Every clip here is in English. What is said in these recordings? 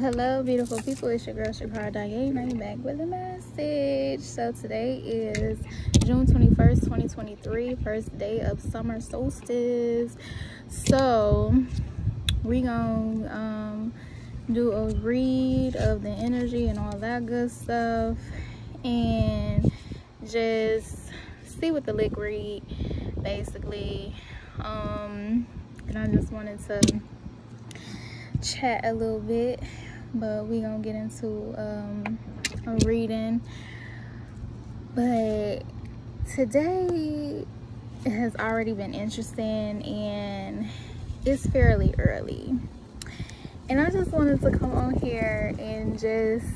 Hello, beautiful people. It's your girl, Shikara Donyae. I'm back with a message. So, today is June 21st, 2023, first day of summer solstice. So, we gonna um, do a read of the energy and all that good stuff and just see what the lick read basically. Um, and I just wanted to chat a little bit but we gonna get into um, reading. But today has already been interesting and it's fairly early. And I just wanted to come on here and just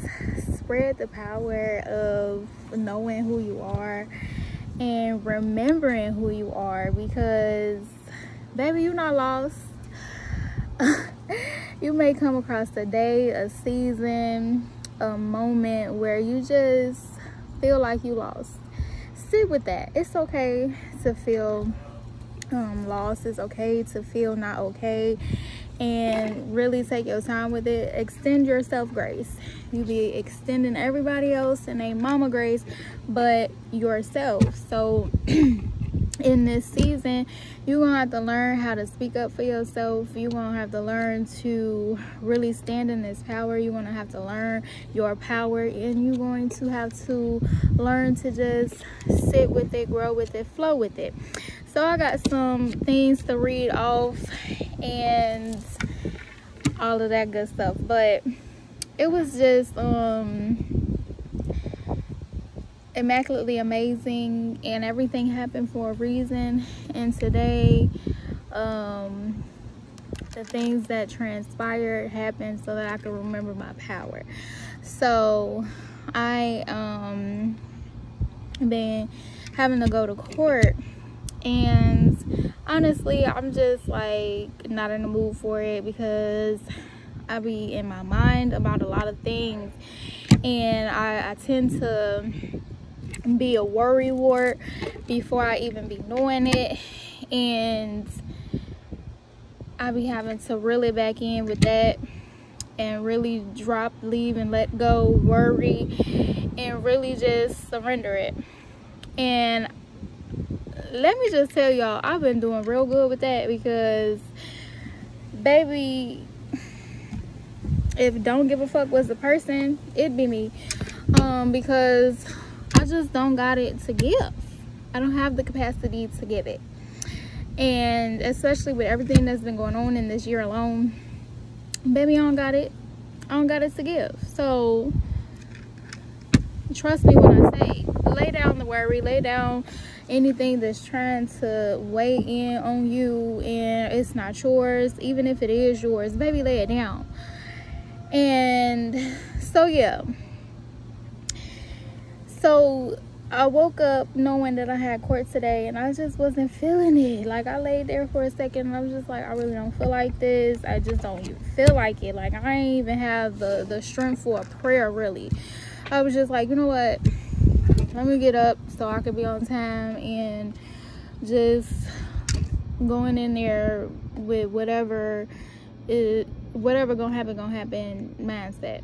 spread the power of knowing who you are and remembering who you are because baby you're not lost you may come across a day, a season, a moment where you just feel like you lost. Sit with that. It's okay to feel um, lost. It's okay to feel not okay. And really take your time with it. Extend yourself grace. You be extending everybody else and a mama grace, but yourself. So in this season you're gonna have to learn how to speak up for yourself. You're gonna have to learn to really stand in this power. You're gonna have to learn your power and you're going to have to learn to just sit with it grow with it flow with it. So i got some things to read off and all of that good stuff but it was just um immaculately amazing and everything happened for a reason. And today um, the things that transpired happened so that I could remember my power. So I um been having to go to court and honestly I'm just like not in the mood for it because I be in my mind about a lot of things. And I, I tend to be a worry wart before I even be knowing it and I be having to reel it back in with that and really drop, leave, and let go, worry, and really just surrender it. And let me just tell y'all, I've been doing real good with that because, baby, if don't give a fuck was the person, it'd be me. Um, because I just don't got it to give. I don't have the capacity to give it. And especially with everything that's been going on in this year alone, baby, I don't got it. I don't got it to give. So trust me when I say lay down the worry, lay down anything that's trying to weigh in on you and it's not yours, even if it is yours, baby, lay it down. And so yeah so I woke up knowing that I had court today and I just wasn't feeling it. Like I laid there for a second and I was just like, I really don't feel like this. I just don't even feel like it. Like I ain't even have the, the strength for a prayer really. I was just like, you know what? Let me get up so I could be on time and just going in there with whatever it whatever gonna happen gonna happen mindset.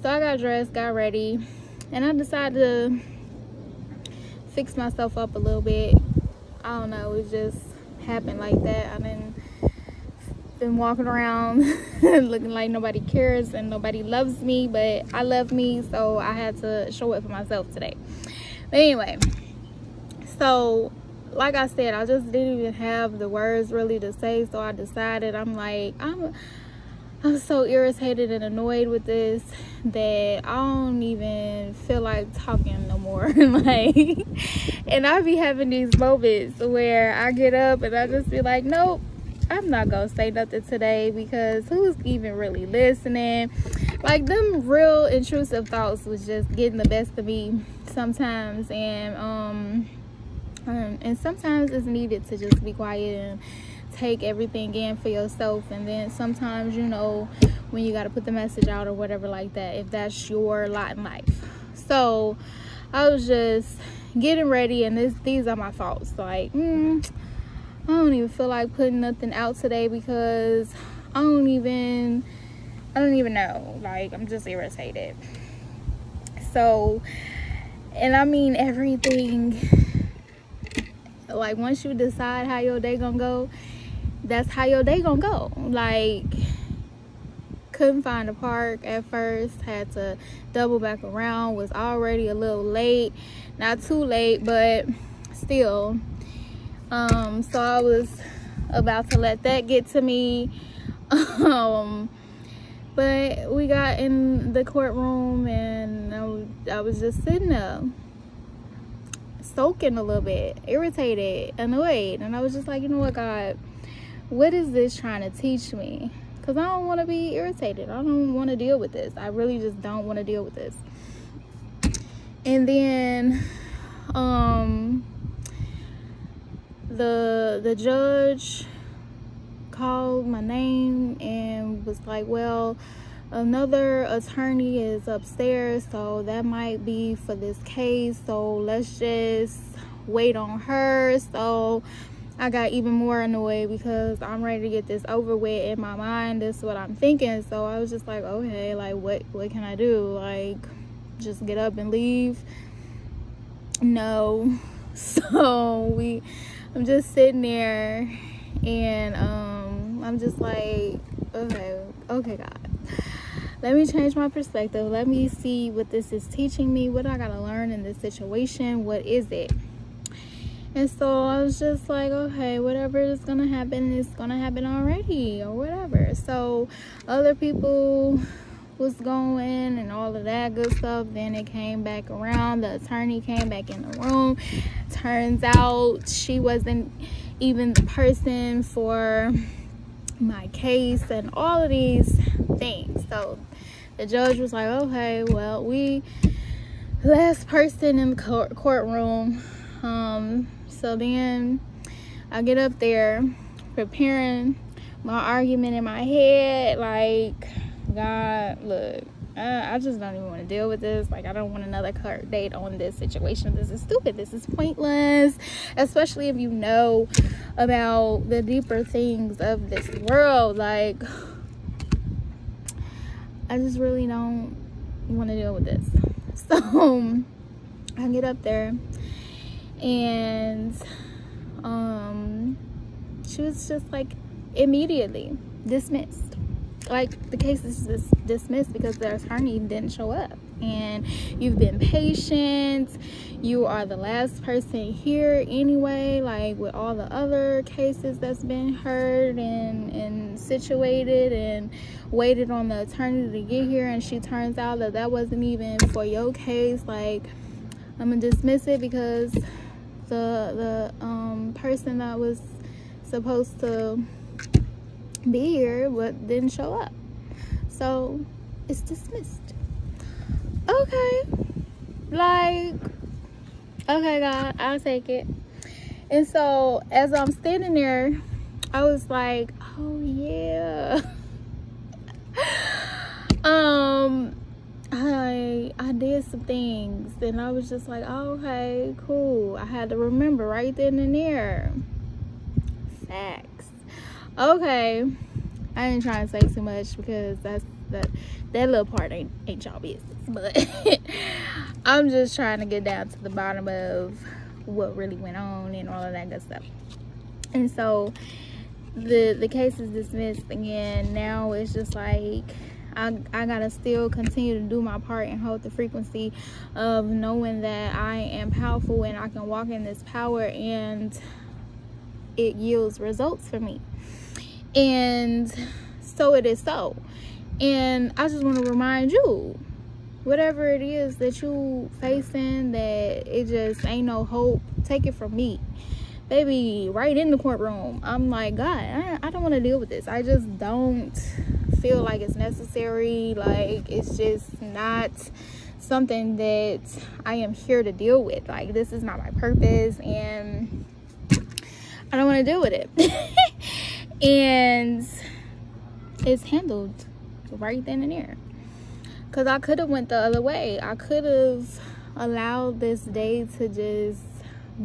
So I got dressed, got ready and I decided to fix myself up a little bit. I don't know, it just happened like that. I been been walking around looking like nobody cares and nobody loves me, but I love me, so I had to show it for myself today. But anyway, so like I said, I just didn't even have the words really to say, so I decided I'm like I'm I'm so irritated and annoyed with this that I don't even feel like talking no more. like, and I be having these moments where I get up and I just be like, nope, I'm not gonna say nothing today because who's even really listening? Like them real intrusive thoughts was just getting the best of me sometimes, and um, um and sometimes it's needed to just be quiet and take everything in for yourself and then sometimes you know when you got to put the message out or whatever like that if that's your lot in life so i was just getting ready and this these are my thoughts like mm, i don't even feel like putting nothing out today because i don't even I don't even know. Like, I'm just irritated. So, and I mean everything. Like, once you decide how your day gonna go, that's how your day gonna go. Like, couldn't find a park at first. Had to double back around. Was already a little late. Not too late but still. Um so i was about to let that get to me. Um but we got in the courtroom and I, I was just sitting there soaking a little bit irritated annoyed. And i was just like you know what god what is this trying to teach me because I don't want to be irritated. I don't want to deal with this. I really just don't want to deal with this. And then um the the judge called my name and was like, "Well, another attorney is upstairs, so that might be for this case. So let's just wait on her." So I got even more annoyed because I'm ready to get this over with in my mind. This is what I'm thinking. So I was just like, okay, like what what can I do? Like just get up and leave? No. So we I'm just sitting there and um I'm just like, okay, okay God. Let me change my perspective. Let me see what this is teaching me. What I gotta learn in this situation. What is it? And so i was just like okay whatever is gonna happen is gonna happen already or whatever. So other people was going and all of that good stuff. Then it came back around. The attorney came back in the room. Turns out she wasn't even the person for my case and all of these things. So the judge was like okay well we last person in the court courtroom um so then I get up there preparing my argument in my head like God look I, I just don't even want to deal with this. Like I don't want another court date on this situation. This is stupid. This is pointless. Especially if you know about the deeper things of this world. Like I just really don't want to deal with this. So I get up there and um she was just like immediately dismissed. Like the case is just dismissed because the attorney didn't show up. And you've been patient. You are the last person here anyway like with all the other cases that's been heard and and situated and waited on the attorney to get here. And she turns out that that wasn't even for your case. Like i'm gonna dismiss it because the the um, person that was supposed to be here but didn't show up. So it's dismissed. Okay. Like okay god i'll take it. And so as i'm standing there i was like oh yeah. Um I I did some things and I was just like, oh, okay, cool. I had to remember right then and there. Facts. Okay. I ain't trying to say too much because that's that that little part ain't ain't y'all business. But I'm just trying to get down to the bottom of what really went on and all of that good stuff. And so the the case is dismissed again. Now it's just like I, I gotta still continue to do my part and hold the frequency of knowing that I am powerful and I can walk in this power and it yields results for me. And so it is so. And I just want to remind you, whatever it is that you facing that it just ain't no hope, take it from me baby right in the courtroom i'm like god i, I don't want to deal with this i just don't feel like it's necessary like it's just not something that i am here to deal with. Like this is not my purpose and i don't want to deal with it. And it's handled right then and there. Because i could have went the other way. I could have allowed this day to just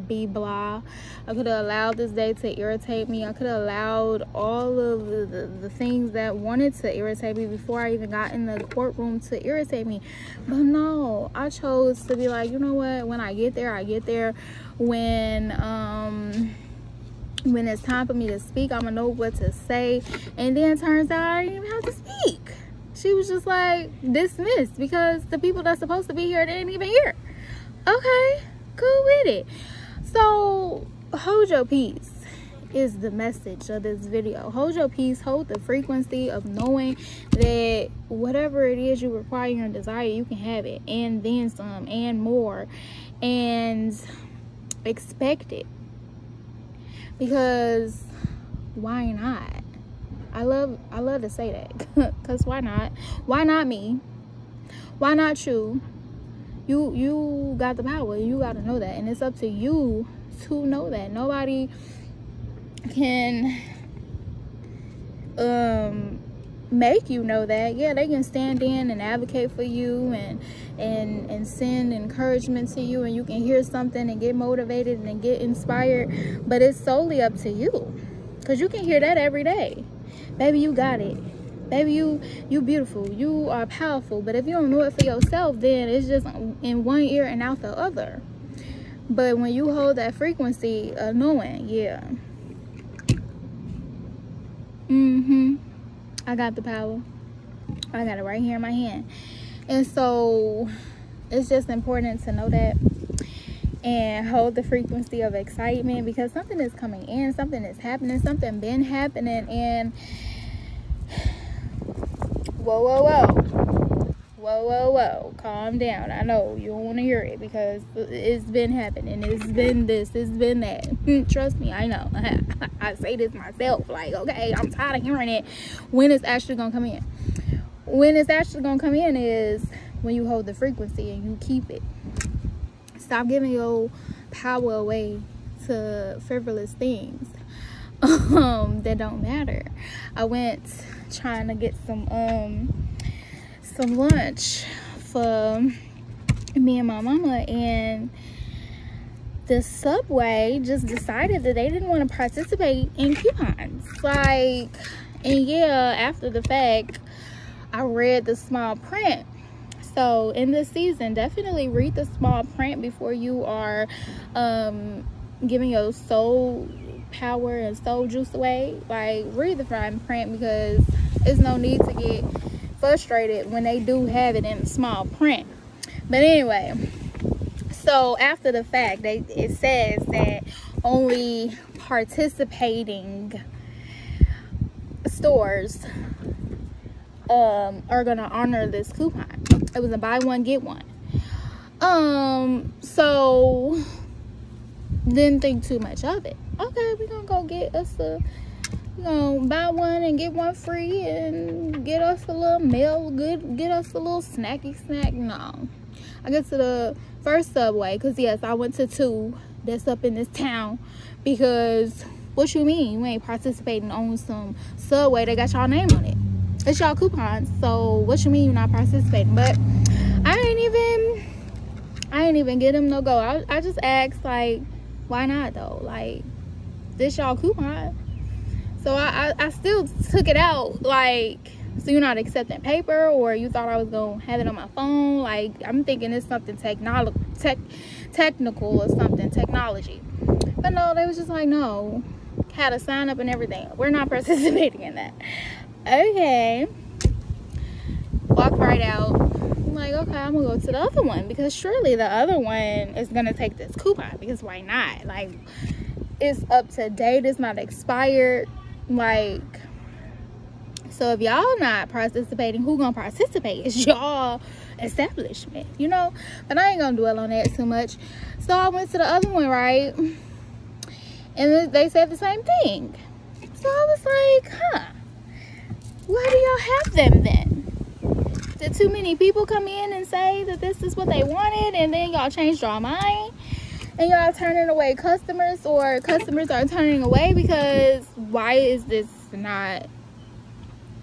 be blah. I could have allowed this day to irritate me. I could have allowed all of the, the, the, things that wanted to irritate me before I even got in the courtroom to irritate me. But no, I chose to be like, you know what? When I get there, I get there. When, um, when it's time for me to speak, I'm gonna know what to say. And then turns out I didn't even have to speak. She was just like dismissed because the people that's supposed to be here didn't even here. Okay, cool with it. So hold your peace is the message of this video. Hold your peace, hold the frequency of knowing that whatever it is you require and desire, you can have it. And then some and more. And expect it. Because why not? I love i love to say that. Because why not? Why not me? Why not you you you got the power. You got to know that. And it's up to you to know that. Nobody can um make you know that. Yeah they can stand in and advocate for you and and and send encouragement to you and you can hear something and get motivated and get inspired. But it's solely up to you. Because you can hear that every day. Baby you got it baby you you beautiful you are powerful but if you don't know it for yourself then it's just in one ear and out the other but when you hold that frequency of knowing yeah mm-hmm I got the power. I got it right here in my hand. And so it's just important to know that and hold the frequency of excitement because something is coming in, something is happening, something been happening and whoa, whoa, whoa. Whoa, whoa, whoa. Calm down. I know you don't want to hear it because it's been happening. It's been this, it's been that. Trust me, I know. I say this myself. Like, okay, I'm tired of hearing it. When it's actually going to come in. When it's actually going to come in is when you hold the frequency and you keep it. Stop giving your power away to frivolous things um, that don't matter. I went trying to get some um some lunch for me and my mama and the subway just decided that they didn't want to participate in coupons. Like and yeah after the fact i read the small print. So in this season definitely read the small print before you are um giving your soul power and soul juice away like read the fine print because there's no need to get frustrated when they do have it in small print. But anyway so after the fact they it says that only participating stores um, are gonna honor this coupon. It was a buy one get one. Um so didn't think too much of it okay we're gonna go get us a you know buy one and get one free and get us a little meal good get us a little snacky snack no. I get to the first subway because yes i went to two that's up in this town because what you mean? You ain't participating on some subway that got y'all name on it. It's y'all coupons so what you mean you're not participating? But i ain't even i ain't even get them no go. I, I just asked like why not though? Like this y'all coupon. So I, I, I still took it out like so you're not accepting paper or you thought I was gonna have it on my phone. Like I'm thinking it's something technolo tech technical or something technology. But no they was just like no had a sign up and everything. We're not participating in that. Okay. Walk right out. I'm like okay I'm gonna go to the other one because surely the other one is gonna take this coupon because why not? Like it's up to date it's not expired like so if y'all not participating, who gonna participate? It's y'all establishment, you know? But I ain't gonna dwell on that too much. So I went to the other one, right? And they said the same thing. So I was like, huh, why do y'all have them then? Did too many people come in and say that this is what they wanted and then y'all changed your mind? And y'all turning away customers or customers are turning away because why is this not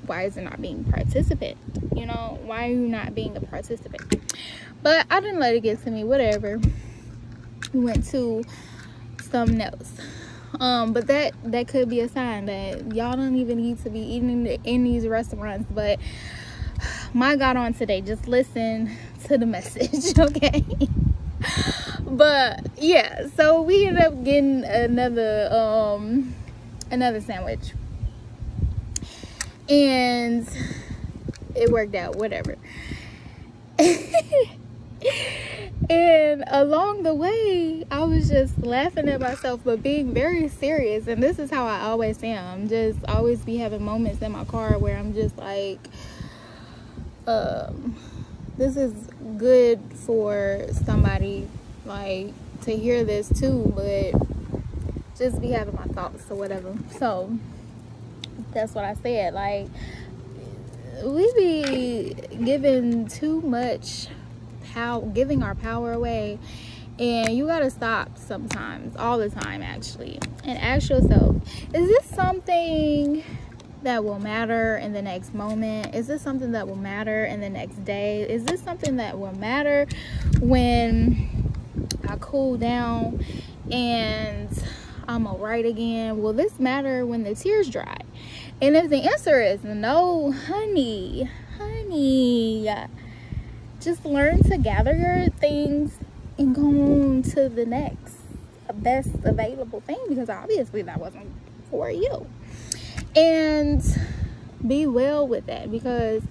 why is it not being participant? You know why are you not being a participant? But i didn't let it get to me whatever. We went to something else. Um but that that could be a sign that y'all don't even need to be eating in these restaurants. But my god on today just listen to the message okay but yeah so we ended up getting another um another sandwich. And it worked out whatever. And along the way i was just laughing at myself but being very serious. And this is how i always am. Just always be having moments in my car where i'm just like um this is good for somebody like to hear this too but just be having my thoughts or whatever. So that's what i said like we be giving too much power giving our power away and you got to stop sometimes all the time actually and ask yourself is this something that will matter in the next moment? Is this something that will matter in the next day? Is this something that will matter when i cool down and i'm alright again? Will this matter when the tears dry? And if the answer is no, honey, honey, just learn to gather your things and go on to the next best available thing because obviously that wasn't for you. And be well with that because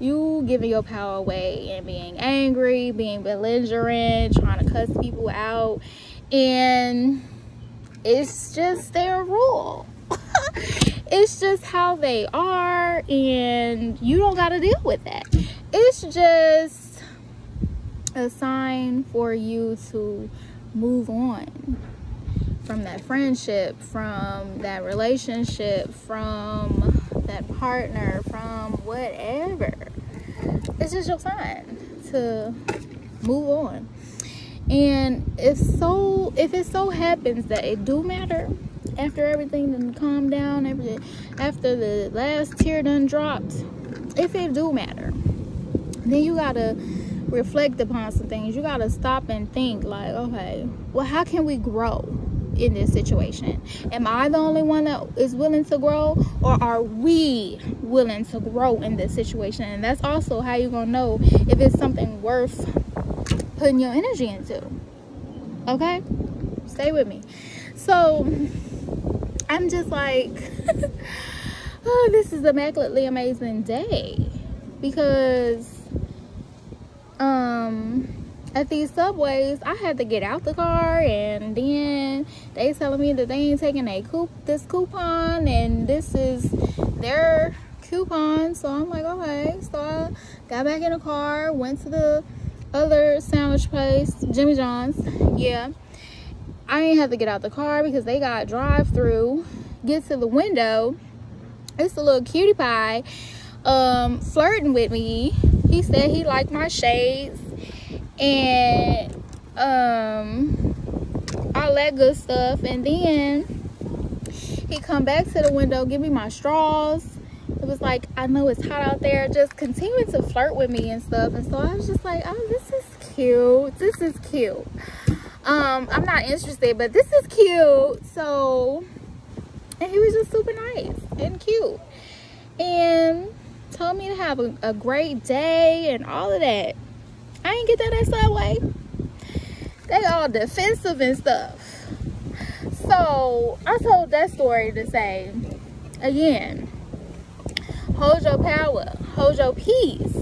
you giving your power away and being angry, being belligerent, trying to cuss people out, and it's just their rule. it's just how they are and you don't got to deal with that. It's just a sign for you to move on from that friendship from that relationship from that partner from whatever. It's just your sign to move on. And if so if it so happens that it do matter after everything done calmed down, after the last tear done dropped, if it do matter, then you gotta reflect upon some things. You gotta stop and think like, okay, well, how can we grow in this situation? Am I the only one that is willing to grow, or are we willing to grow in this situation? And that's also how you're gonna know if it's something worth putting your energy into. Okay, stay with me. So I'm just like, oh, this is a immaculately amazing day because um at these subways I had to get out the car and then they telling me that they ain't taking a coup this coupon and this is their coupon so I'm like okay so I got back in the car went to the other sandwich place Jimmy John's yeah I ain't have to get out the car because they got drive through. Get to the window. It's a little cutie pie um, flirting with me. He said he liked my shades and um, all that good stuff. And then he come back to the window, give me my straws. It was like, I know it's hot out there. Just continuing to flirt with me and stuff. And so I was just like, oh, this is cute. This is cute um i'm not interested but this is cute so and he was just super nice and cute and told me to have a, a great day and all of that i ain't get that at subway they all defensive and stuff. So i told that story to say again hold your power hold your peace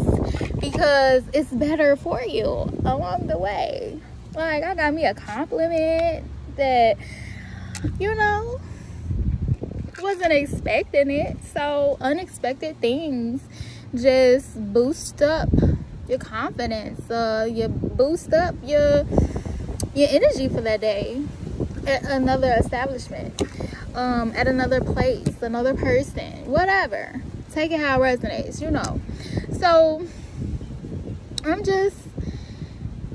because it's better for you along the way. Like, I got me a compliment that, you know, wasn't expecting it. So, unexpected things just boost up your confidence. Uh, you boost up your your energy for that day at another establishment, um, at another place, another person, whatever. Take it how it resonates, you know. So I'm just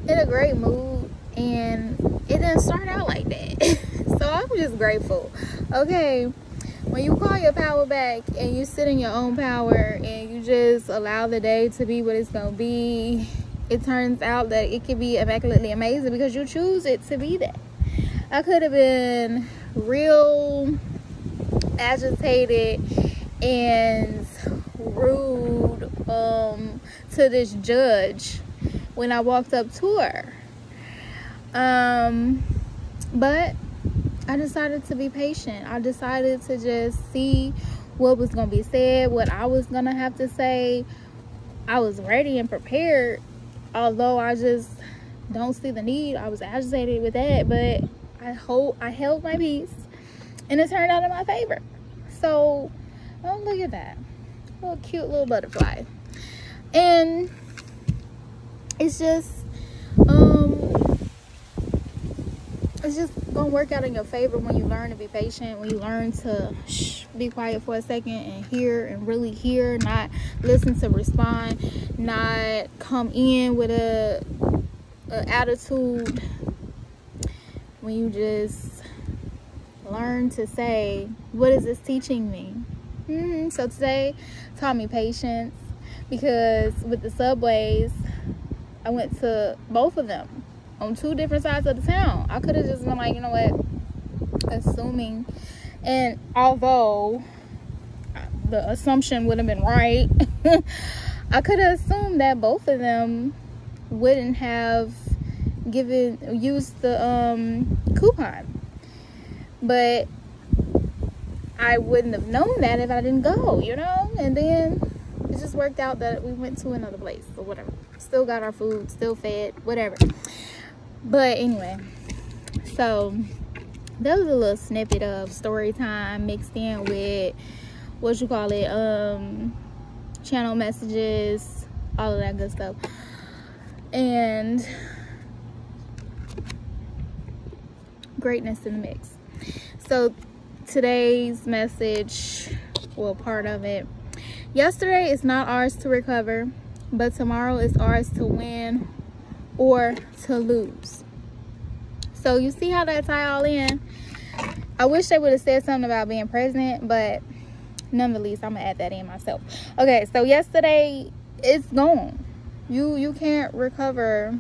in a great mood and it didn't start out like that so i'm just grateful okay when you call your power back and you sit in your own power and you just allow the day to be what it's gonna be it turns out that it can be immaculately amazing because you choose it to be that I could have been real agitated and rude um, to this judge when I walked up to her. Um, but I decided to be patient. I decided to just see what was going to be said, what I was going to have to say. I was ready and prepared, although I just don't see the need. I was agitated with that, but I hope I held my peace and it turned out in my favor. So, oh, look at that. Little cute little butterfly. And it's just, um, it's just gonna work out in your favor when you learn to be patient, when you learn to shh, be quiet for a second and hear and really hear, not listen to respond, not come in with a, a attitude when you just learn to say, what is this teaching me? Mm-hmm. So today taught me patience because with the subways, I went to both of them on two different sides of the town. I could have just been like, you know what, assuming. And although the assumption would have been right, I could have assumed that both of them wouldn't have given used the um, coupon. But I wouldn't have known that if I didn't go, you know? And then it just worked out that we went to another place or whatever. Still got our food, still fed, whatever. But anyway, so that was a little snippet of story time mixed in with what you call it, um, channel messages, all of that good stuff. And greatness in the mix. So today's message, well, part of it. Yesterday is not ours to recover, but tomorrow is ours to win or to lose. So you see how that tie all in? I wish they would have said something about being present, but nonetheless, I'm gonna add that in myself. Okay, so yesterday it's gone. You you can't recover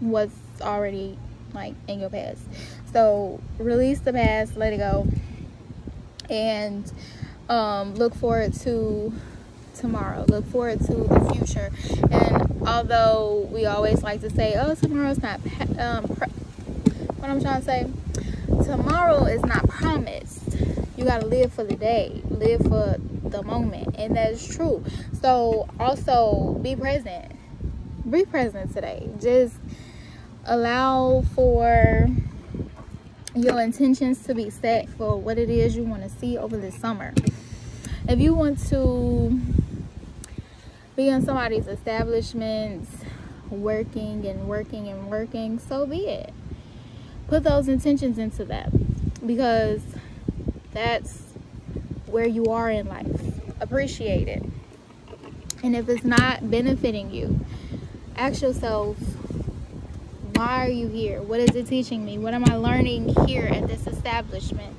what's already like in your past. So release the past, let it go, and um, look forward to tomorrow. Look forward to the future. And although we always like to say, "Oh, tomorrow's not," um, what I'm trying to say, tomorrow is not promised. You gotta live for the day, live for the moment, and that's true. So also be present. Be present today. Just allow for your intentions to be set for what it is you want to see over the summer. If you want to be in somebody's establishment, working and working and working, so be it. Put those intentions into that because that's where you are in life. Appreciate it. And if it's not benefiting you, ask yourself why are you here? What is it teaching me? What am I learning here at this establishment?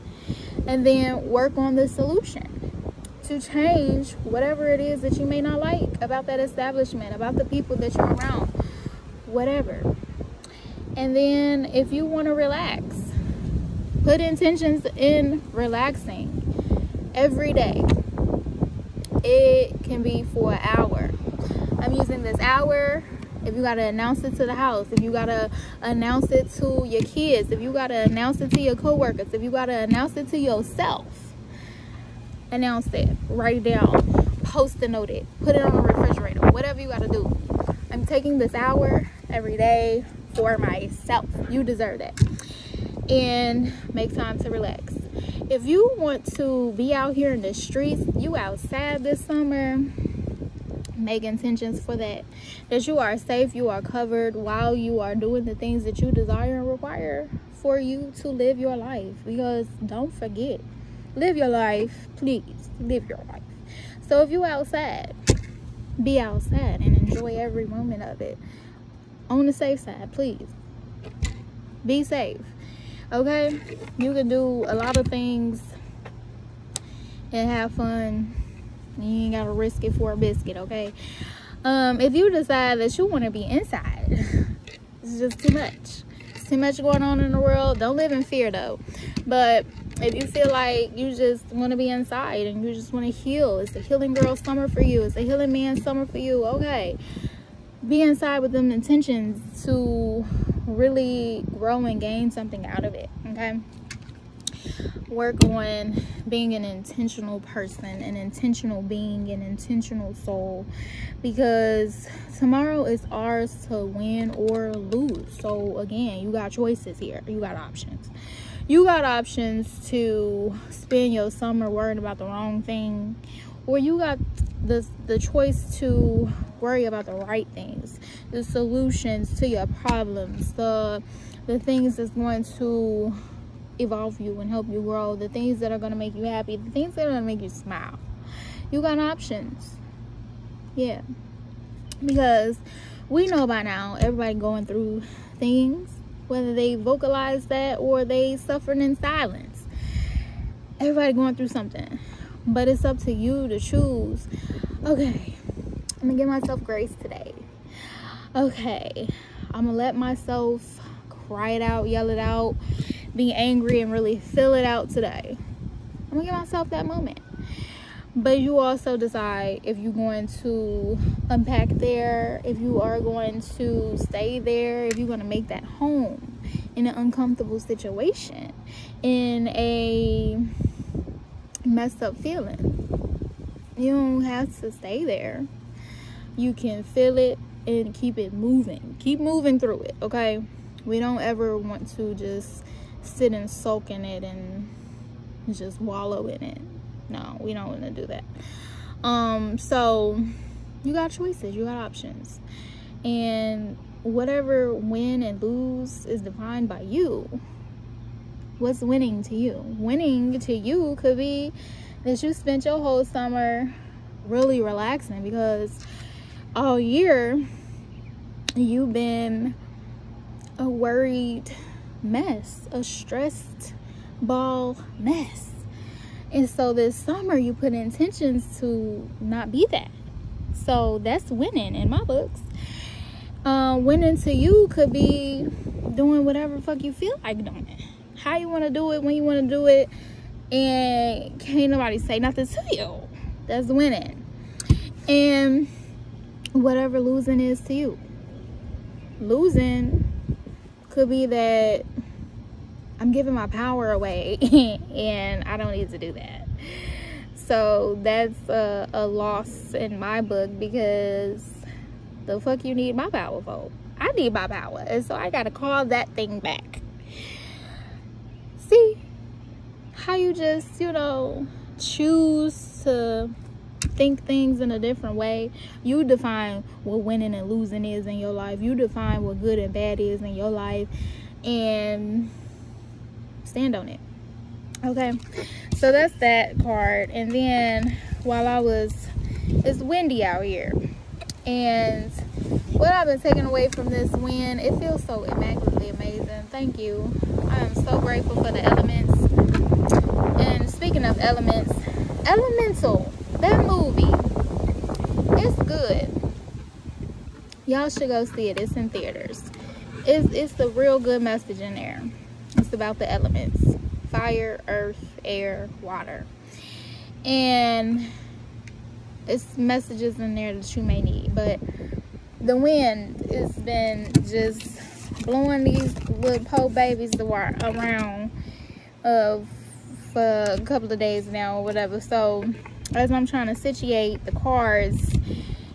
And then work on the solution to change whatever it is that you may not like about that establishment, about the people that you're around, whatever. And then if you want to relax, put intentions in relaxing every day. It can be for an hour. I'm using this hour if you got to announce it to the house, if you got to announce it to your kids, if you got to announce it to your coworkers, if you got to announce it to yourself, announce it, write it down, post a note it, put it on the refrigerator, whatever you got to do. I'm taking this hour every day for myself. You deserve that. And make time to relax. If you want to be out here in the streets, you outside this summer, make intentions for that that you are safe you are covered while you are doing the things that you desire and require for you to live your life because don't forget live your life please. Live your life. So if you're outside be outside and enjoy every moment of it. On the safe side please. Be safe okay? You can do a lot of things and have fun. You ain't gotta risk it for a biscuit, okay? Um, if you decide that you want to be inside, it's just too much. too much going on in the world, don't live in fear though. But if you feel like you just want to be inside and you just want to heal, it's a healing girl summer for you. It's a healing man summer for you. Okay. Be inside with them intentions to really grow and gain something out of it. Okay work on being an intentional person, an intentional being, an intentional soul because tomorrow is ours to win or lose. So, again, you got choices here, you got options. You got options to spend your summer worrying about the wrong thing, or you got the, the choice to worry about the right things, the solutions to your problems, the the things that's going to evolve you and help you grow, the things that are going to make you happy, the things that are going to make you smile. You got options. Yeah. Because we know by now everybody going through things, whether they vocalize that or they suffering in silence. Everybody going through something. But it's up to you to choose. Okay, I'm gonna give myself grace today. Okay, I'm gonna let myself cry it out, yell it out, be angry and really feel it out today. I'm gonna give myself that moment. But you also decide if you're going to unpack there, if you are going to stay there, if you're going to make that home in an uncomfortable situation, in a messed up feeling. You don't have to stay there. You can feel it and keep it moving. Keep moving through it, okay? We don't ever want to just sit and soak in it and just wallow in it. No, we don't want to do that. Um, so you got choices, you got options. And whatever win and lose is defined by you. What's winning to you? Winning to you could be that you spent your whole summer really relaxing because all year you've been a worried mess, a stressed ball mess. And so this summer you put intentions to not be that. So that's winning in my books. Uh, winning to you could be doing whatever fuck you feel like doing. How you want to do it, when you want to do it, and can't nobody say nothing to you. That's winning. And whatever losing is to you. Losing could be that I'm giving my power away and I don't need to do that. So that's a, a loss in my book because the fuck you need my power for? I need my power. And so I got to call that thing back. See how you just, you know, choose to think things in a different way. You define what winning and losing is in your life. You define what good and bad is in your life. And stand on it. Okay. So that's that part And then while I was, it's windy out here. And what I've been taking away from this wind, it feels so immaculately amazing. Thank you. I am so grateful for the elements. And speaking of elements, Elemental that movie, it's good. Y'all should go see it. It's in theaters. It's, it's a real good message in there. About the elements. Fire, earth, air, water. And it's messages in there that you may need. But the wind has been just blowing these little po babies around uh, for a couple of days now or whatever. So as I'm trying to situate the cards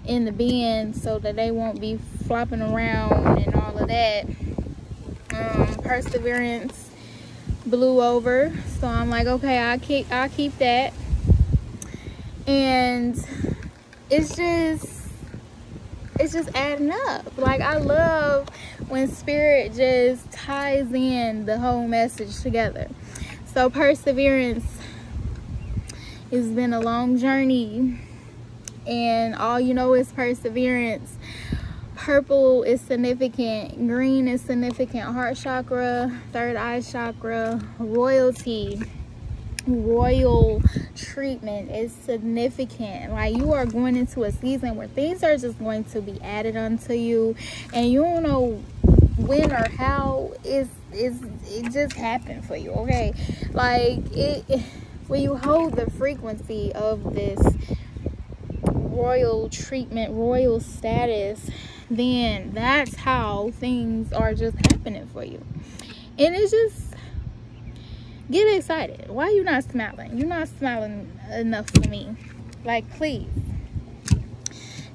in the bin so that they won't be flopping around and all of that. Um, perseverance blew over, so I'm like, okay, I'll keep I'll keep that. And it's just it's just adding up. Like I love when spirit just ties in the whole message together. So perseverance it's been a long journey and all you know is perseverance. Purple is significant, green is significant, heart chakra, third eye chakra, royalty, royal treatment is significant. Like you are going into a season where things are just going to be added unto you and you don't know when or how is is it just happened for you okay like it when you hold the frequency of this royal treatment royal status then that's how things are just happening for you. And it's just get excited. Why are you not smiling? You're not smiling enough for me. Like please.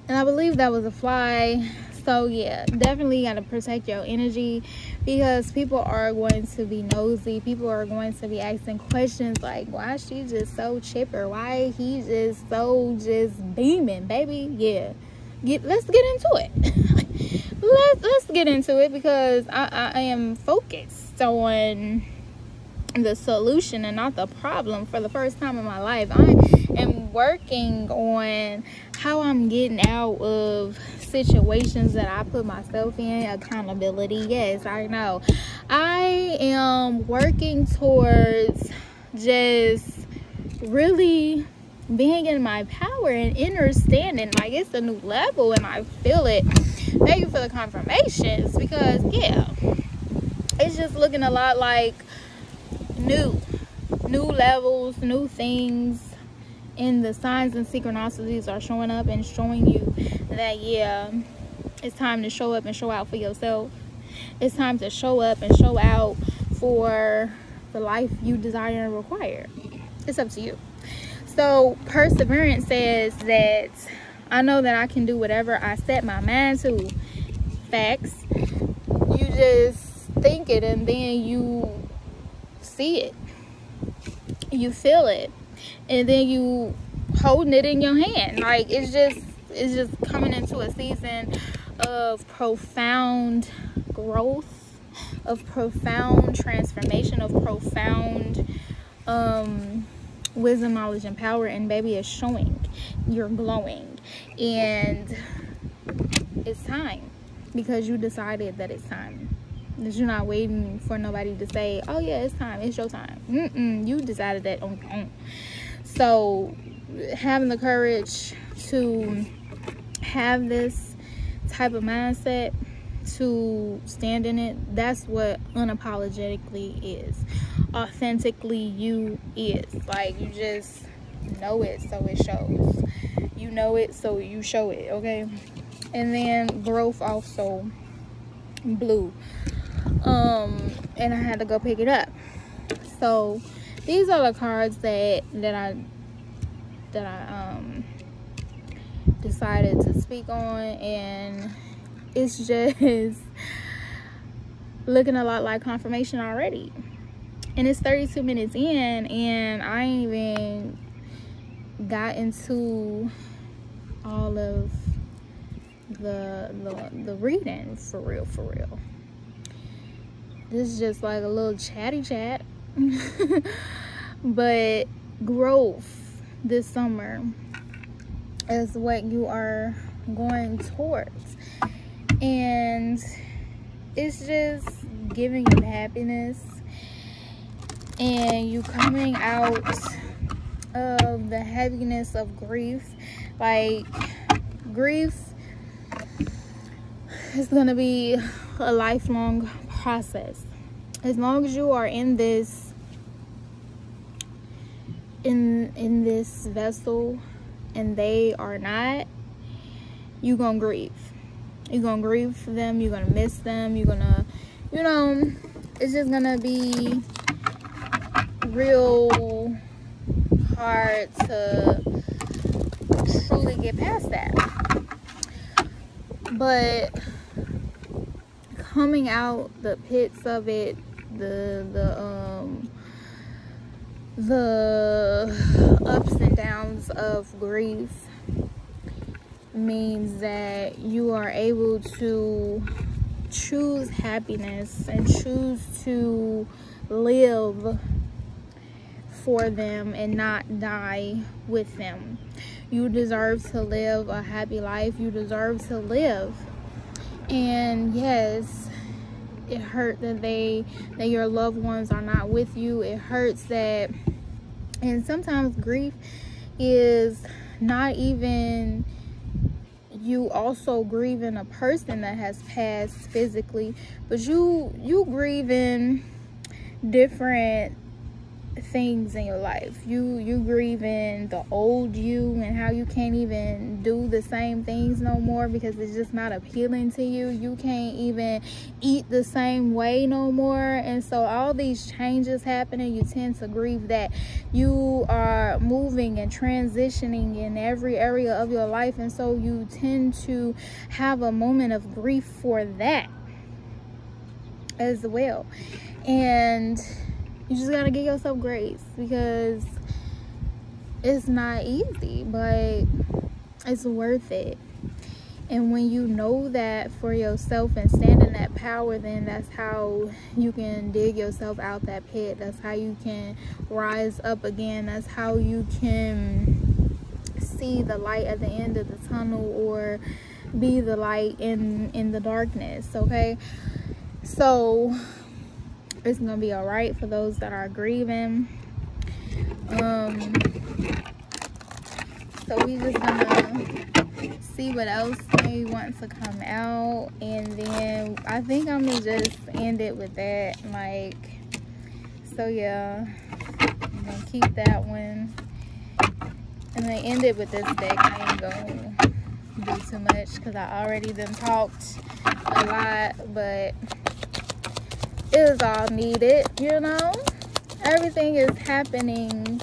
And i believe that was a fly. So yeah definitely got to protect your energy because people are going to be nosy. People are going to be asking questions like why she just so chipper? Why he just so just beaming baby? Yeah get let's get into it let's let's get into it because I, I am focused on the solution and not the problem for the first time in my life i am working on how i'm getting out of situations that I put myself in, accountability. Yes, I know. I am working towards just really being in my power and understanding like it's a new level and I feel it. Thank you for the confirmations because yeah, it's just looking a lot like new, new levels, new things and the signs and synchronicities are showing up and showing you that yeah it's time to show up and show out for yourself. It's time to show up and show out for the life you desire and require. It's up to you so perseverance says that i know that i can do whatever i set my mind to. Facts. You just think it and then you see it. You feel it. And then you holding it in your hand. Like it's just it's just coming into a season of profound growth of profound transformation of profound um wisdom knowledge and power and baby is showing. You're glowing. And it's time because you decided that it's time. That you're not waiting for nobody to say oh yeah it's time. It's your time. Mm -mm, you decided that on your own. So having the courage to have this type of mindset to stand in it that's what unapologetically is. Authentically you is. Like you just know it so it shows. You know it so you show it okay? And then growth also blue. Um and i had to go pick it up. So these are the cards that that i that i um decided to speak on and it's just looking a lot like confirmation already. And it's 32 minutes in and i ain't even got into all of the the, the reading for real for real. This is just like a little chatty chat. But growth this summer is what you are going towards and it's just giving you happiness. And you coming out of the heaviness of grief. Like grief is gonna be a lifelong process. As long as you are in this in in this vessel and they are not, you gonna grieve. You're gonna grieve for them, you're gonna miss them, you're gonna, you know, it's just gonna be real hard to truly get past that. But coming out the pits of it, the the um the ups and downs of grief means that you are able to choose happiness and choose to live for them and not die with them. You deserve to live a happy life. You deserve to live. And yes, it hurt that they that your loved ones are not with you. It hurts that and sometimes grief is not even you also grieving a person that has passed physically but you you grieving different things in your life. You you grieving the old you and how you can't even do the same things no more because it's just not appealing to you. You can't even eat the same way no more. And so all these changes happening you tend to grieve that you are moving and transitioning in every area of your life. And so you tend to have a moment of grief for that as well. And you just gotta give yourself grace because it's not easy but it's worth it. And when you know that for yourself and stand in that power then that's how you can dig yourself out that pit. That's how you can rise up again. That's how you can see the light at the end of the tunnel or be the light in in the darkness okay? So it's gonna be all right for those that are grieving. Um so we just gonna see what else may want to come out and then i think i'm gonna just end it with that like so yeah. I'm gonna keep that one and then end it with this deck i ain't gonna do too much because i already done talked a lot but is all needed, you know? Everything is happening.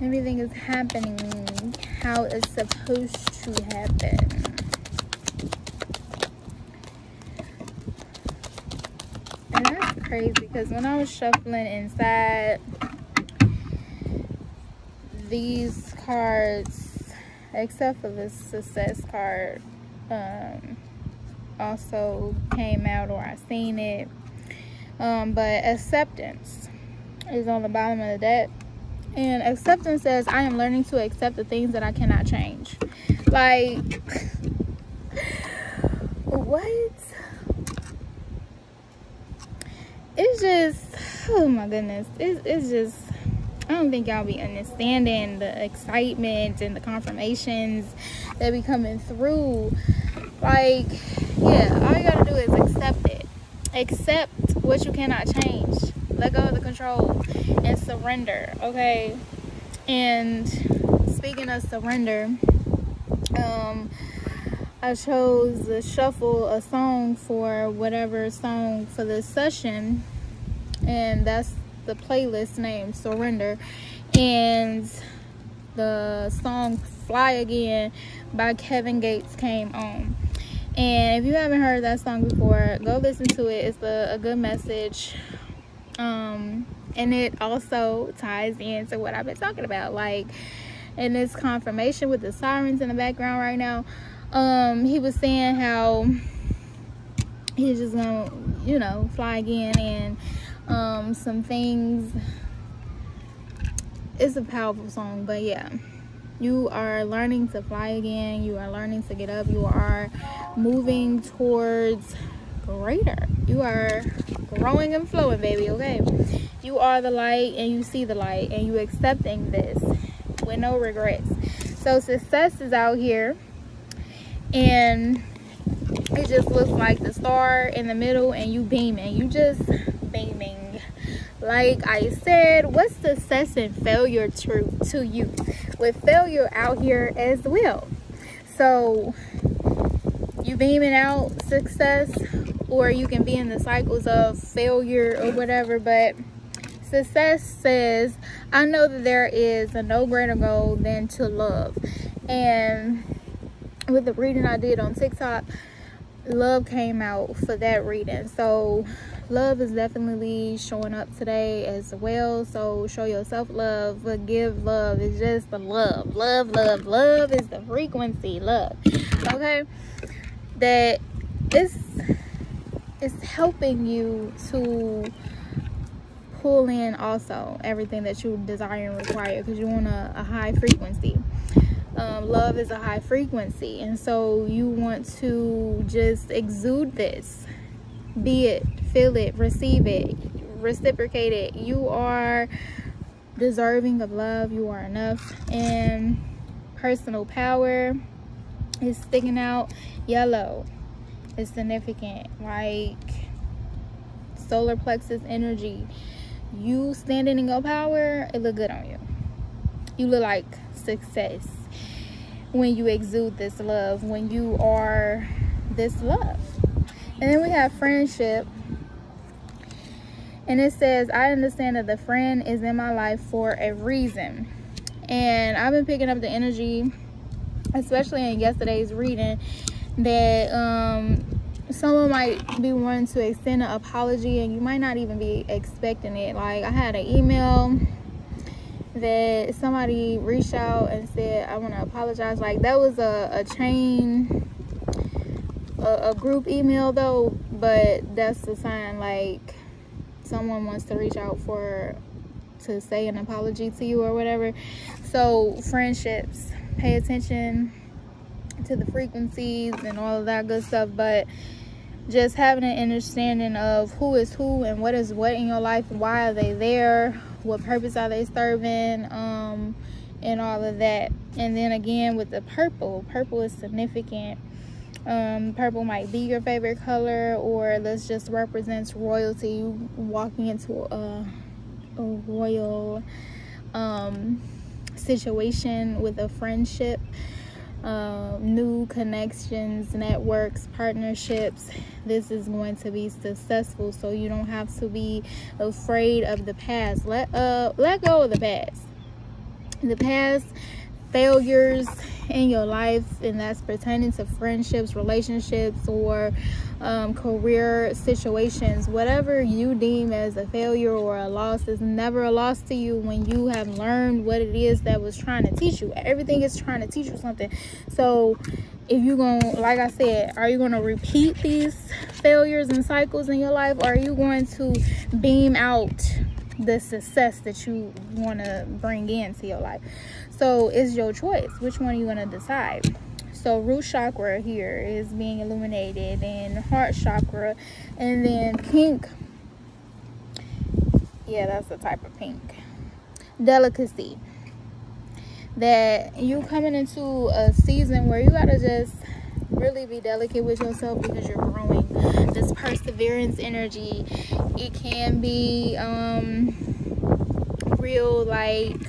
Everything is happening how it's supposed to happen. And that's crazy because when I was shuffling inside these cards, except for the success card, um, also came out or I seen it. Um, but acceptance is on the bottom of the deck. And acceptance says, I am learning to accept the things that I cannot change. Like, what? It's just, oh my goodness. It's, it's just, I don't think y'all be understanding the excitement and the confirmations that be coming through. Like, yeah, all you gotta do is accept it. Accept what you cannot change. Let go of the control and surrender, okay? And speaking of surrender, um, I chose to shuffle a song for whatever song for this session, and that's the playlist name Surrender. And the song Fly Again by Kevin Gates came on and if you haven't heard that song before go listen to it. It's a, a good message. Um and it also ties into what i've been talking about like in this confirmation with the sirens in the background right now. Um he was saying how he's just gonna you know fly again and um some things. It's a powerful song but yeah you are learning to fly again. You are learning to get up. You are moving towards greater. You are growing and flowing baby okay? You are the light and you see the light and you accepting this with no regrets. So success is out here and it just looks like the star in the middle and you beaming. You just beaming like i said what's success and failure to to you? With failure out here as well. So you beaming out success or you can be in the cycles of failure or whatever but success says i know that there is a no greater goal than to love. And with the reading i did on tiktok love came out for that reading. So love is definitely showing up today as well so show yourself love but give love it's just the love. Love love love is the frequency love. Okay? That this is helping you to pull in also everything that you desire and require because you want a, a high frequency. Um, love is a high frequency and so you want to just exude this. Be it feel it, receive it, reciprocate it. You are deserving of love. You are enough. And personal power is sticking out yellow is significant like solar plexus energy you standing in your power it look good on you you look like success when you exude this love when you are this love and then we have friendship and it says i understand that the friend is in my life for a reason. And i've been picking up the energy especially in yesterday's reading that um someone might be wanting to extend an apology and you might not even be expecting it. Like i had an email that somebody reached out and said i want to apologize. Like that was a, a chain a, a group email though but that's the sign like someone wants to reach out for to say an apology to you or whatever. So friendships pay attention to the frequencies and all of that good stuff but just having an understanding of who is who and what is what in your life why are they there what purpose are they serving um and all of that. And then again with the purple purple is significant um, purple might be your favorite color or this just represents royalty walking into a, a royal um, situation with a friendship uh, new connections networks partnerships. This is going to be successful so you don't have to be afraid of the past. Let uh let go of the past. The past failures in your life and that's pertaining to friendships relationships or um, career situations. Whatever you deem as a failure or a loss is never a loss to you when you have learned what it is that was trying to teach you. Everything is trying to teach you something. So if you're gonna like i said are you gonna repeat these failures and cycles in your life or are you going to beam out the success that you want to bring into your life so it's your choice which one are you to decide. So root chakra here is being illuminated and heart chakra and then pink. Yeah that's the type of pink. Delicacy. That you coming into a season where you gotta just really be delicate with yourself because you're growing. This perseverance energy it can be um real like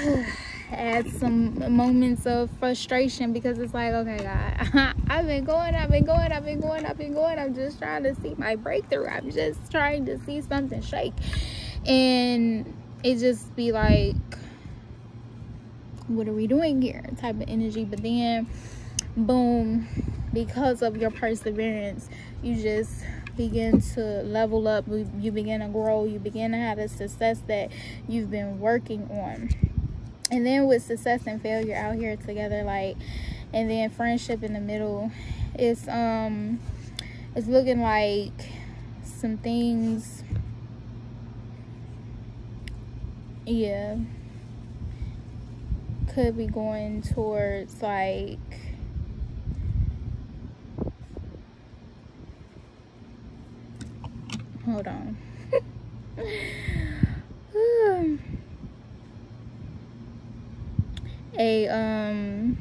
add some moments of frustration because it's like okay god i've been going i've been going i've been going i've been going. I'm just trying to see my breakthrough. I'm just trying to see something shake. And it just be like what are we doing here type of energy. But then boom because of your perseverance you just begin to level up. You begin to grow. You begin to have the success that you've been working on and then with success and failure out here together like and then friendship in the middle it's um it's looking like some things yeah could be going towards like hold on a um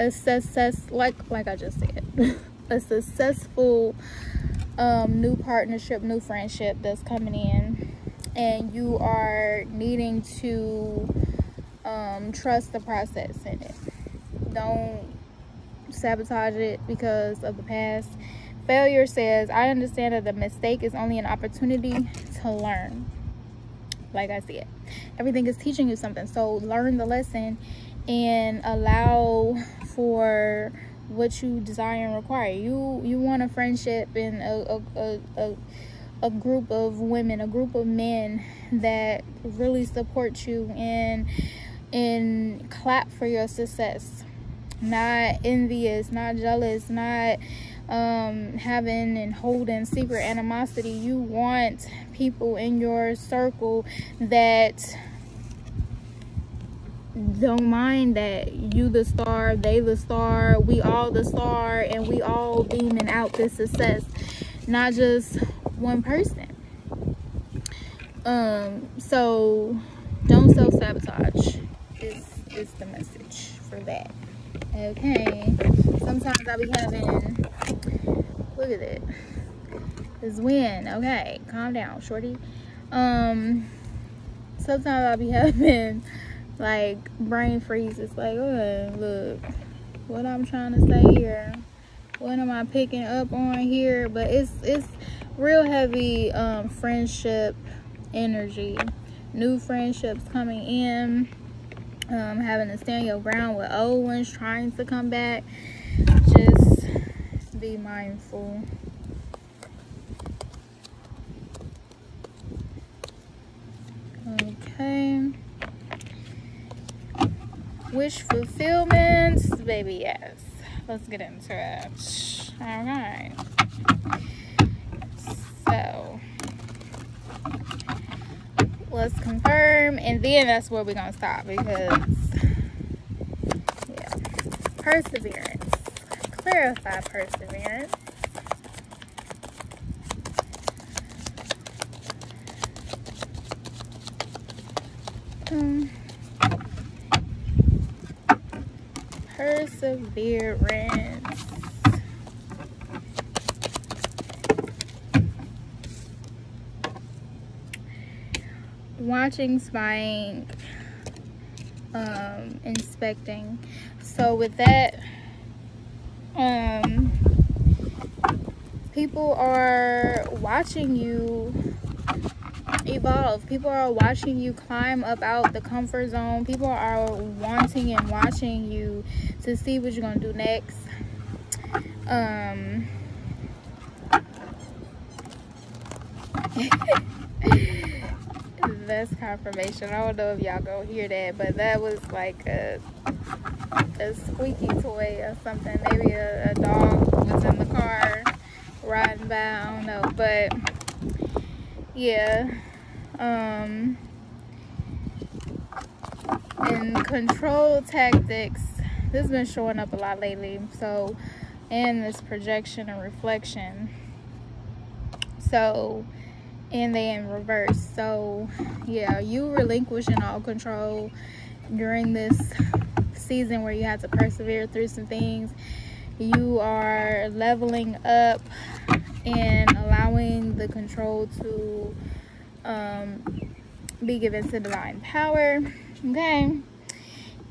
a success like like I just said a successful um new partnership new friendship that's coming in. And you are needing to um trust the process in it. Don't sabotage it because of the past. Failure says i understand that the mistake is only an opportunity to learn like I said. Everything is teaching you something. So learn the lesson and allow for what you desire and require. You you want a friendship and a a, a, a group of women, a group of men that really support you and and clap for your success. Not envious, not jealous, not um, having and holding secret animosity. You want people in your circle that don't mind that you the star, they the star, we all the star, and we all beaming out this success, not just one person. Um, so don't self-sabotage. It's, is the message for that. Okay. Sometimes I'll be having, look at it. This wind. Okay. Calm down, shorty. Um, sometimes I'll be having like brain freezes. Like, oh, look, what I'm trying to say here. What am I picking up on here? But it's it's real heavy um, friendship energy. New friendships coming in. Um, having to stand your ground with old ones trying to come back. Just be mindful. Okay. Wish fulfillment, baby, yes. Let's get into it. All right. So, let's confirm, and then that's where we're gonna stop because, yeah, perseverance. Clarify perseverance. Um, perseverance. Watching, spying, um, inspecting. So with that, um, people are watching you evolve. People are watching you climb up out the comfort zone. People are wanting and watching you to see what you're gonna do next. Um, that's confirmation. I don't know if y'all gonna hear that, but that was like a a squeaky toy or something. Maybe a, a dog was in the car riding by. I don't know, but yeah um, and control tactics. This has been showing up a lot lately so and this projection and reflection. So and they in reverse. So yeah you relinquishing all control during this season where you have to persevere through some things. You are leveling up and allowing the control to um, be given to divine power. Okay.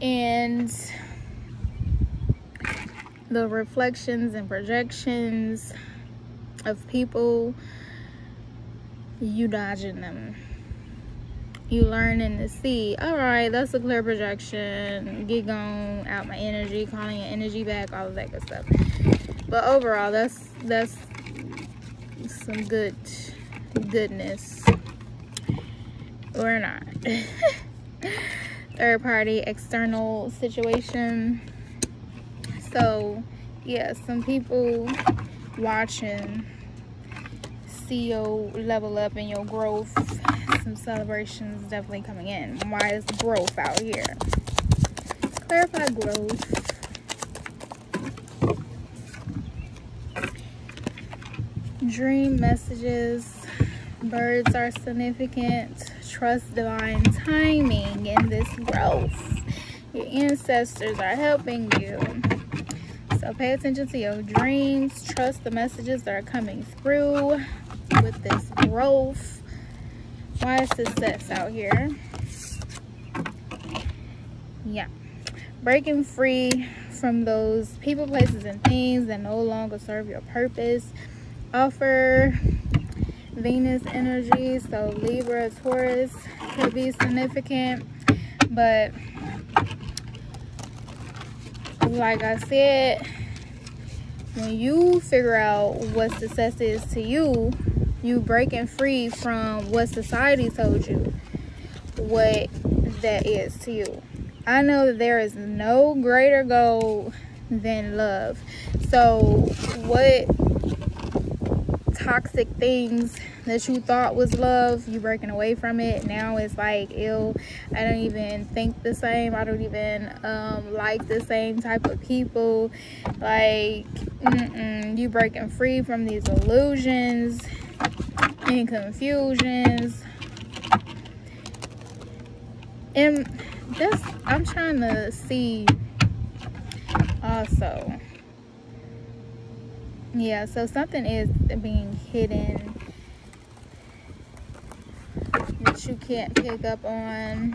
And the reflections and projections of people, you dodging them. You learning to see, all right, that's a clear projection. Get going, out my energy, calling your energy back, all of that good stuff. But overall, that's that's some good goodness or not. Third party external situation. So, yeah, some people watching see your level up and your growth. Some celebrations definitely coming in. Why is growth out here? Clarify growth. Dream messages. Birds are significant trust divine timing in this growth. Your ancestors are helping you. So pay attention to your dreams. Trust the messages that are coming through with this growth. Why is success out here? Yeah. Breaking free from those people, places, and things that no longer serve your purpose. Offer Venus energy, so Libra, Taurus could be significant, but like I said, when you figure out what success is to you, you breaking free from what society told you what that is to you. I know that there is no greater goal than love. So what toxic things that you thought was love you breaking away from it. Now it's like ill i don't even think the same. I don't even um, like the same type of people. Like mm -mm, you breaking free from these illusions and confusions. And this i'm trying to see also yeah so something is being hidden that you can't pick up on.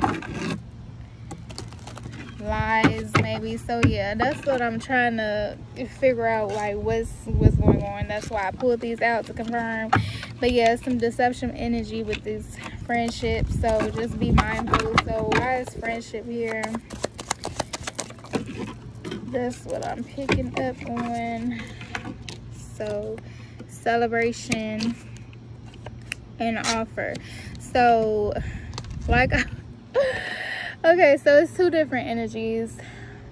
Lies maybe. So yeah that's what i'm trying to figure out like what's what's going on. That's why i pulled these out to confirm. But yeah some deception energy with these friendships so just be mindful. So why is friendship here? That's what i'm picking up on so celebration and offer. So like okay so it's two different energies.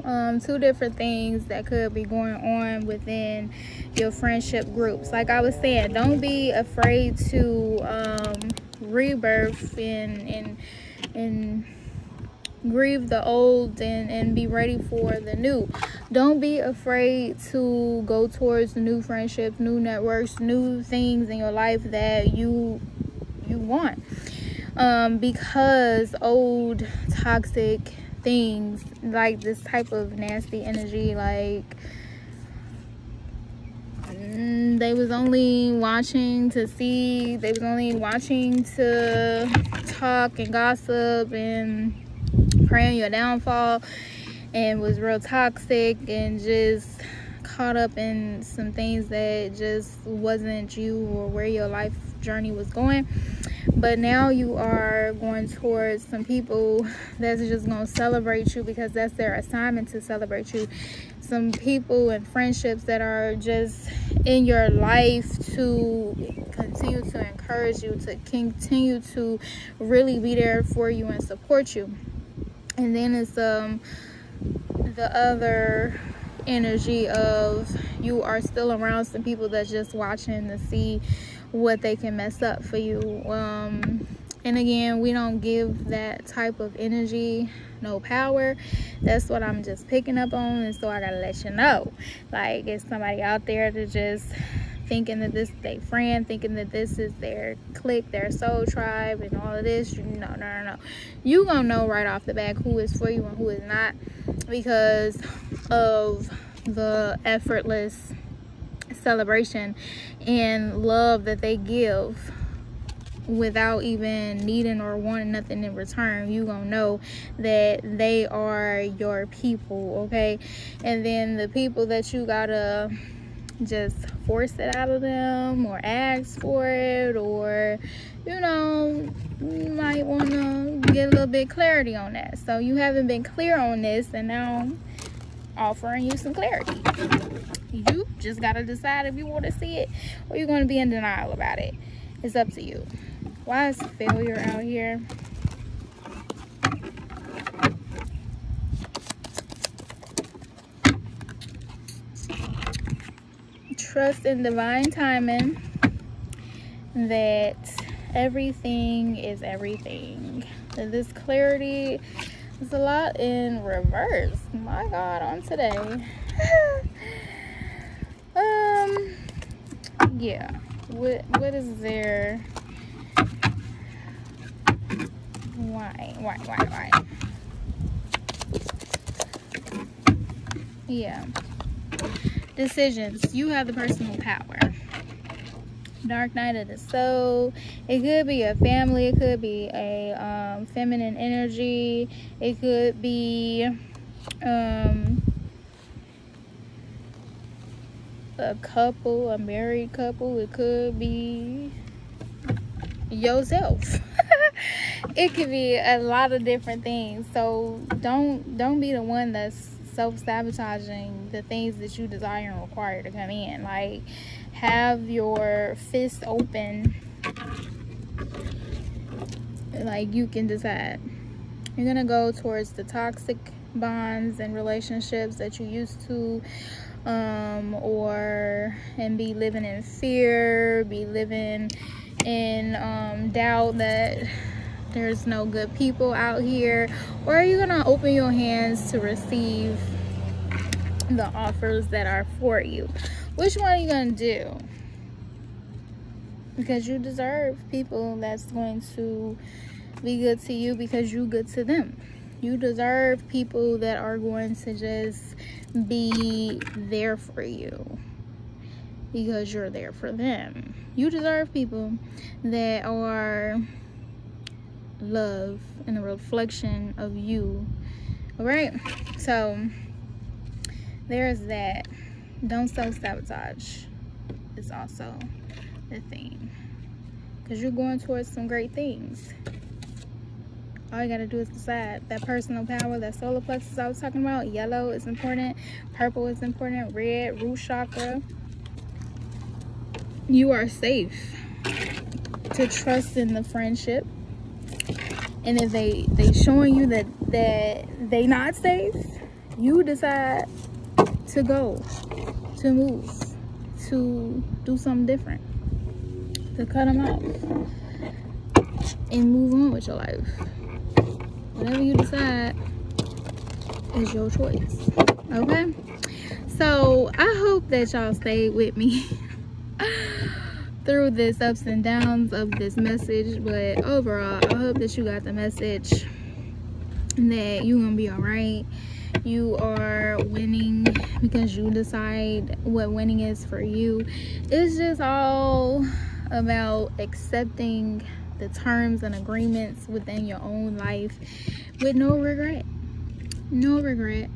Um two different things that could be going on within your friendship groups. Like i was saying don't be afraid to um rebirth and and and grieve the old and and be ready for the new. Don't be afraid to go towards new friendships new networks new things in your life that you you want. Um because old toxic things like this type of nasty energy like mm, they was only watching to see they was only watching to talk and gossip and praying your downfall and was real toxic and just caught up in some things that just wasn't you or where your life journey was going. But now you are going towards some people that's just going to celebrate you because that's their assignment to celebrate you. Some people and friendships that are just in your life to continue to encourage you to continue to really be there for you and support you and then it's um the other energy of you are still around some people that's just watching to see what they can mess up for you. Um and again we don't give that type of energy no power. That's what i'm just picking up on. And so i gotta let you know like it's somebody out there to just thinking that this is their friend thinking that this is their clique their soul tribe and all of this no no no no. You gonna know right off the back who is for you and who is not because of the effortless celebration and love that they give without even needing or wanting nothing in return. You gonna know that they are your people okay? And then the people that you gotta just force it out of them or ask for it or you know you might want to get a little bit clarity on that so you haven't been clear on this and now I'm offering you some clarity. You just got to decide if you want to see it or you're going to be in denial about it. It's up to you. Why is failure out here? Trust in divine timing that everything is everything. This clarity is a lot in reverse. My God, on today. um, yeah. What what is there? Why? Why? Why? Why? Yeah. Decisions. You have the personal power. Dark night of the soul. It could be a family it could be a um, feminine energy it could be um, a couple a married couple it could be yourself. It could be a lot of different things. So don't don't be the one that's self-sabotaging the things that you desire and require to come in. Like have your fist open. Like you can decide. You're gonna go towards the toxic bonds and relationships that you used to um, or and be living in fear be living in um, doubt that there's no good people out here or are you gonna open your hands to receive the offers that are for you? Which one are you gonna do? Because you deserve people that's going to be good to you because you good to them. You deserve people that are going to just be there for you because you're there for them. You deserve people that are love and a reflection of you. All right? So there's that. Don't self sabotage, is also the thing. Because you're going towards some great things. All you gotta do is decide that personal power, that solar plexus I was talking about. Yellow is important, purple is important, red, root chakra. You are safe to trust in the friendship. And if they they showing you that that they not safe, you decide to go, to move, to do something different, to cut them off, and move on with your life. Whatever you decide is your choice. Okay? So I hope that y'all stay with me through this ups and downs of this message. But overall, I hope that you got the message that you're gonna be all right you are winning because you decide what winning is for you. It's just all about accepting the terms and agreements within your own life with no regret. No regret